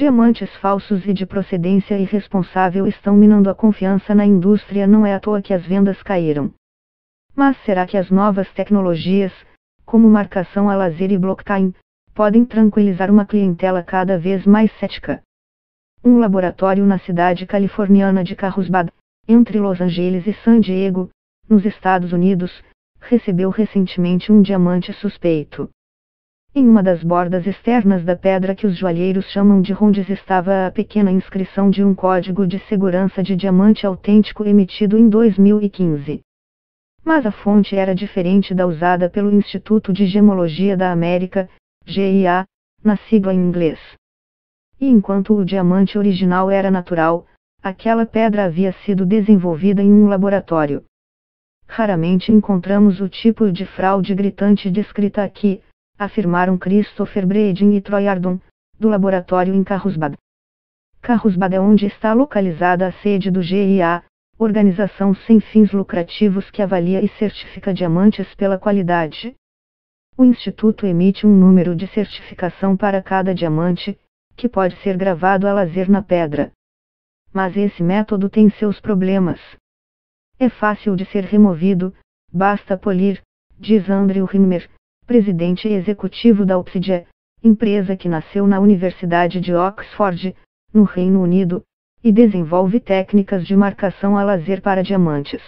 Diamantes falsos e de procedência irresponsável estão minando a confiança na indústria, não é à toa que as vendas caíram. Mas será que as novas tecnologias, como marcação a lazer e blockchain, podem tranquilizar uma clientela cada vez mais cética? Um laboratório na cidade californiana de Carlsbad, entre Los Angeles e San Diego, nos Estados Unidos, recebeu recentemente um diamante suspeito. Em uma das bordas externas da pedra que os joalheiros chamam de rondes estava a pequena inscrição de um código de segurança de diamante autêntico emitido em 2015. Mas a fonte era diferente da usada pelo Instituto de Gemologia da América, GIA, na sigla em inglês. E enquanto o diamante original era natural, aquela pedra havia sido desenvolvida em um laboratório. Raramente encontramos o tipo de fraude gritante descrita aqui, afirmaram Christopher Bredin e Troy Ardon, do laboratório em Carlsbad. Carlsbad é onde está localizada a sede do GIA, organização sem fins lucrativos que avalia e certifica diamantes pela qualidade. O instituto emite um número de certificação para cada diamante, que pode ser gravado a lazer na pedra. Mas esse método tem seus problemas. É fácil de ser removido, basta polir, diz Andrew Rimmer, presidente executivo da Obsidia, empresa que nasceu na Universidade de Oxford, no Reino Unido, e desenvolve técnicas de marcação a laser para diamantes.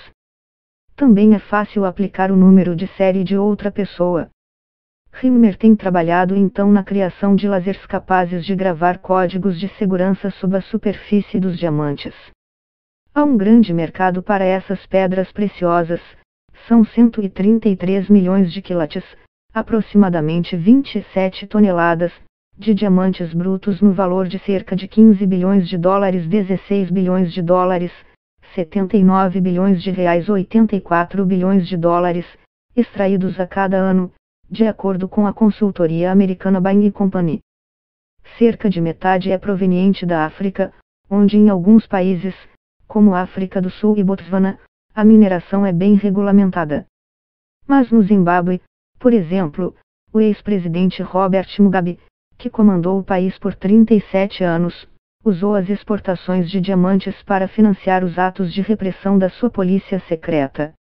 Também é fácil aplicar o número de série de outra pessoa. Rimmer tem trabalhado então na criação de lasers capazes de gravar códigos de segurança sob a superfície dos diamantes. Há um grande mercado para essas pedras preciosas, são 133 milhões de quilates, aproximadamente 27 toneladas, de diamantes brutos no valor de cerca de 15 bilhões de dólares, 16 bilhões de dólares, 79 bilhões de reais, 84 bilhões de dólares, extraídos a cada ano, de acordo com a consultoria americana Bain Company. Cerca de metade é proveniente da África, onde em alguns países, como África do Sul e Botswana, a mineração é bem regulamentada. Mas no Zimbábue, por exemplo, o ex-presidente Robert Mugabe, que comandou o país por 37 anos, usou as exportações de diamantes para financiar os atos de repressão da sua polícia secreta.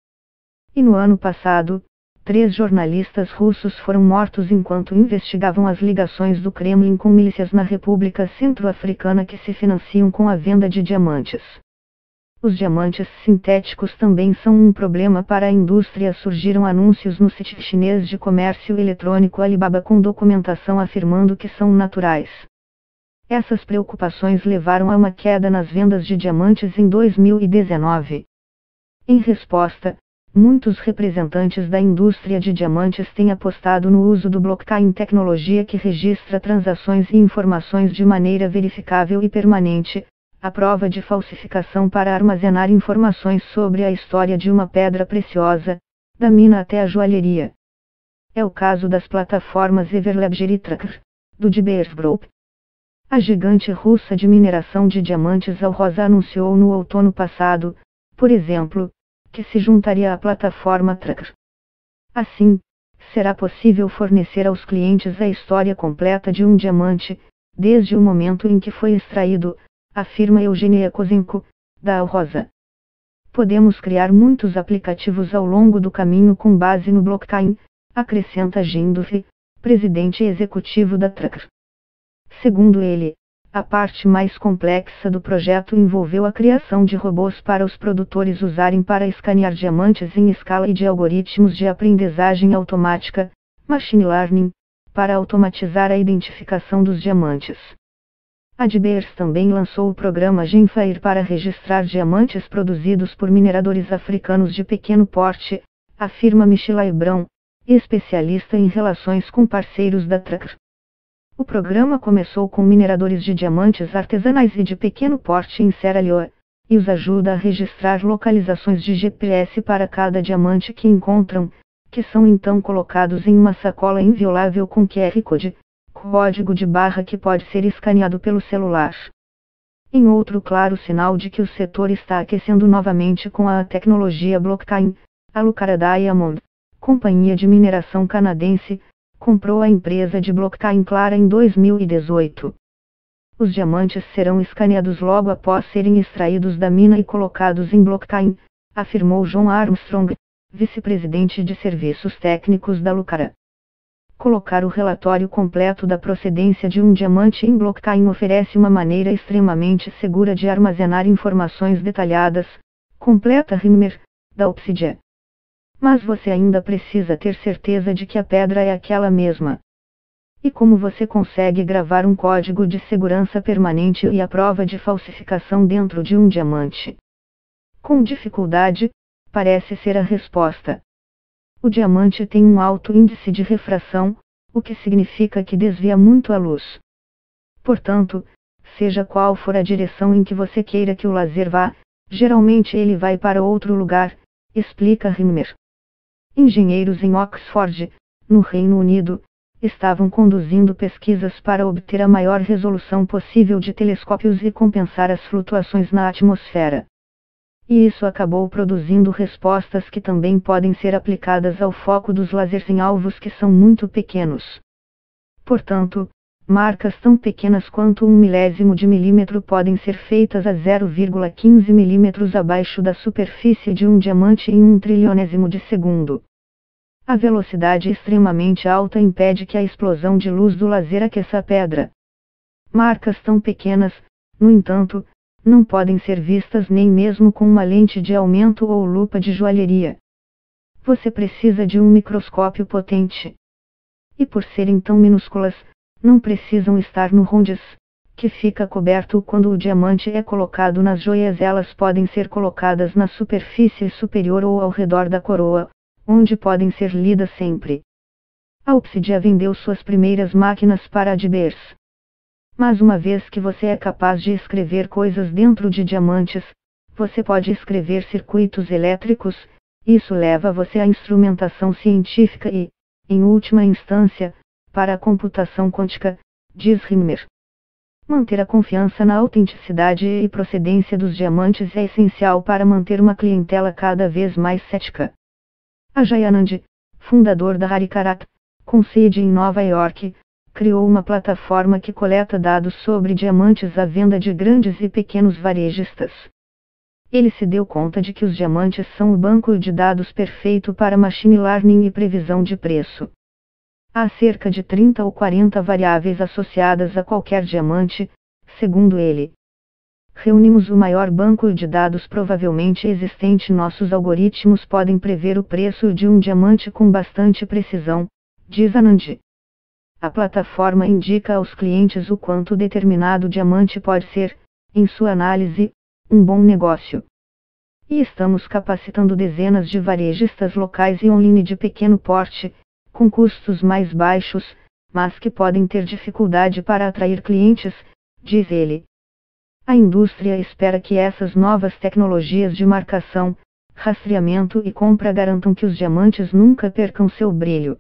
E no ano passado, três jornalistas russos foram mortos enquanto investigavam as ligações do Kremlin com milícias na República Centro-Africana que se financiam com a venda de diamantes. Os diamantes sintéticos também são um problema para a indústria. Surgiram anúncios no site chinês de comércio eletrônico Alibaba com documentação afirmando que são naturais. Essas preocupações levaram a uma queda nas vendas de diamantes em 2019. Em resposta, muitos representantes da indústria de diamantes têm apostado no uso do blockchain tecnologia que registra transações e informações de maneira verificável e permanente, a prova de falsificação para armazenar informações sobre a história de uma pedra preciosa, da mina até a joalheria. É o caso das plataformas Everledger e Tracker, do de Group. A gigante russa de mineração de diamantes Alrosa anunciou no outono passado, por exemplo, que se juntaria à plataforma Tracker. Assim, será possível fornecer aos clientes a história completa de um diamante, desde o momento em que foi extraído, afirma Eugênia Kozenko, da Alrosa. Podemos criar muitos aplicativos ao longo do caminho com base no blockchain, acrescenta Gindufi, presidente executivo da Tracker. Segundo ele, a parte mais complexa do projeto envolveu a criação de robôs para os produtores usarem para escanear diamantes em escala e de algoritmos de aprendizagem automática, machine learning, para automatizar a identificação dos diamantes. A De Beers também lançou o programa Genfire para registrar diamantes produzidos por mineradores africanos de pequeno porte, afirma Michela Hebron, especialista em relações com parceiros da Tracker. O programa começou com mineradores de diamantes artesanais e de pequeno porte em Serra Leoa, e os ajuda a registrar localizações de GPS para cada diamante que encontram, que são então colocados em uma sacola inviolável com QR Code, código de barra que pode ser escaneado pelo celular. Em outro claro sinal de que o setor está aquecendo novamente com a tecnologia blockchain, a Lucara Diamond, companhia de mineração canadense, comprou a empresa de blockchain Clara em 2018. Os diamantes serão escaneados logo após serem extraídos da mina e colocados em blockchain, afirmou John Armstrong, vice-presidente de serviços técnicos da Lucara. Colocar o relatório completo da procedência de um diamante em blockchain oferece uma maneira extremamente segura de armazenar informações detalhadas, completa Rimmer, da Obsidian. Mas você ainda precisa ter certeza de que a pedra é aquela mesma. E como você consegue gravar um código de segurança permanente e a prova de falsificação dentro de um diamante? Com dificuldade, parece ser a resposta. O diamante tem um alto índice de refração, o que significa que desvia muito a luz. Portanto, seja qual for a direção em que você queira que o laser vá, geralmente ele vai para outro lugar, explica Rimmer. Engenheiros em Oxford, no Reino Unido, estavam conduzindo pesquisas para obter a maior resolução possível de telescópios e compensar as flutuações na atmosfera. E isso acabou produzindo respostas que também podem ser aplicadas ao foco dos lasers em alvos que são muito pequenos. Portanto, marcas tão pequenas quanto um milésimo de milímetro podem ser feitas a 0,15 milímetros abaixo da superfície de um diamante em um trilionésimo de segundo. A velocidade extremamente alta impede que a explosão de luz do laser aqueça a pedra. Marcas tão pequenas, no entanto, não podem ser vistas nem mesmo com uma lente de aumento ou lupa de joalheria. Você precisa de um microscópio potente. E por serem tão minúsculas, não precisam estar no rondes, que fica coberto quando o diamante é colocado nas joias. Elas podem ser colocadas na superfície superior ou ao redor da coroa, onde podem ser lidas sempre. A Obsidia vendeu suas primeiras máquinas para Adibers. Mas uma vez que você é capaz de escrever coisas dentro de diamantes, você pode escrever circuitos elétricos, isso leva você à instrumentação científica e, em última instância, para a computação quântica, diz Rimmer. Manter a confiança na autenticidade e procedência dos diamantes é essencial para manter uma clientela cada vez mais cética. Ajayanand, fundador da Harikarat, com sede em Nova York, criou uma plataforma que coleta dados sobre diamantes à venda de grandes e pequenos varejistas. Ele se deu conta de que os diamantes são o banco de dados perfeito para machine learning e previsão de preço. Há cerca de 30 ou 40 variáveis associadas a qualquer diamante, segundo ele. Reunimos o maior banco de dados provavelmente existente. Nossos algoritmos podem prever o preço de um diamante com bastante precisão, diz Anand. A plataforma indica aos clientes o quanto determinado diamante pode ser, em sua análise, um bom negócio. E estamos capacitando dezenas de varejistas locais e online de pequeno porte, com custos mais baixos, mas que podem ter dificuldade para atrair clientes, diz ele. A indústria espera que essas novas tecnologias de marcação, rastreamento e compra garantam que os diamantes nunca percam seu brilho.